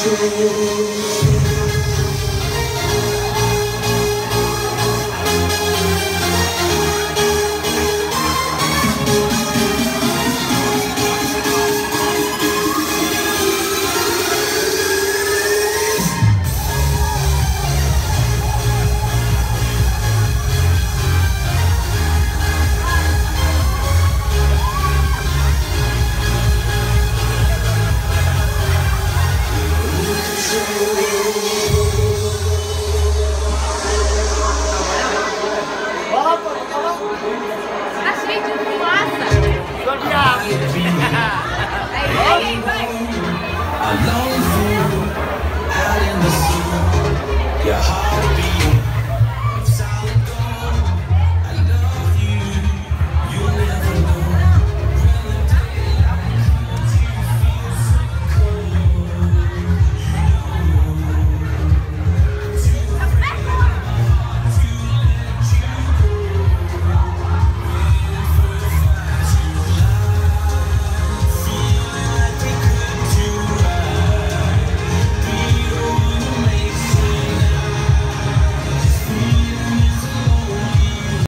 true. Achei de fumaça. Aí, aí, vai. Out in the sun. Yeah.